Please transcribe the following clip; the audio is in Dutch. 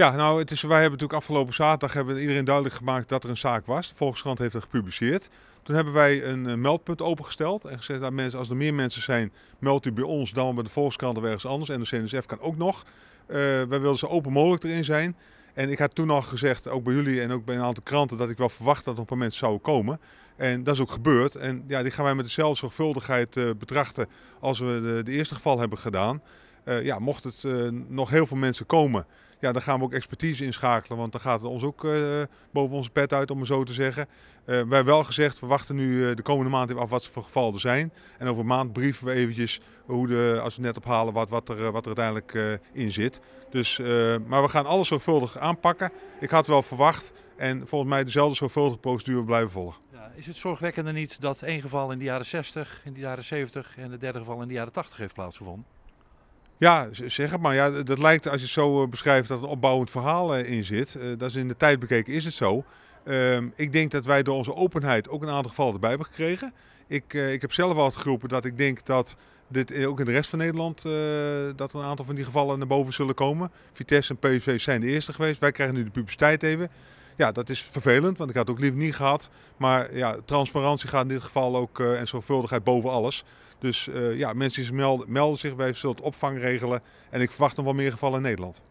Ja, nou, het is, wij hebben natuurlijk afgelopen zaterdag hebben iedereen duidelijk gemaakt dat er een zaak was. De Volkskrant heeft het gepubliceerd. Toen hebben wij een uh, meldpunt opengesteld en gezegd dat mensen, als er meer mensen zijn, meldt u bij ons dan bij de Volkskrant of ergens anders. En de CNSF kan ook nog. Uh, wij wilden zo open mogelijk erin zijn. En ik had toen al gezegd, ook bij jullie en ook bij een aantal kranten, dat ik wel verwacht dat er op een moment zouden komen. En dat is ook gebeurd. En ja, die gaan wij met dezelfde zorgvuldigheid uh, betrachten als we de, de, eerste geval hebben gedaan. Uh, ja, mocht het uh, nog heel veel mensen komen, ja, dan gaan we ook expertise inschakelen. Want dan gaat het ons ook boven onze pet uit, om het zo te zeggen. wij hebben wel gezegd, we wachten nu de komende maand af wat voor gevallen er zijn. En over een maand brieven we eventjes hoe de, als we net ophalen wat, wat, er, wat er uiteindelijk in zit. Dus, maar we gaan alles zorgvuldig aanpakken. Ik had wel verwacht en volgens mij dezelfde zorgvuldige procedure blijven volgen. Is het zorgwekkende niet dat één geval in de jaren 60, in de jaren 70 en het derde geval in de jaren 80 heeft plaatsgevonden? Ja, zeg het maar. Ja, dat lijkt als je het zo beschrijft dat een opbouwend verhaal in zit. Dat is in de tijd bekeken, is het zo. ik denk dat wij door onze openheid ook een aantal gevallen erbij hebben gekregen. Ik, ik heb zelf al geroepen dat ik denk dat dit ook in de rest van Nederland uh, dat er een aantal van die gevallen naar boven zullen komen. Vitesse en PSV zijn de eerste geweest. Wij krijgen nu de publiciteit even. Ja, dat is vervelend, want ik had het ook liever niet gehad. Maar ja, transparantie gaat in dit geval ook uh, en zorgvuldigheid boven alles. Dus uh, ja, mensen melden, melden zich, wij zullen het opvang regelen. En ik verwacht nog wel meer gevallen in Nederland.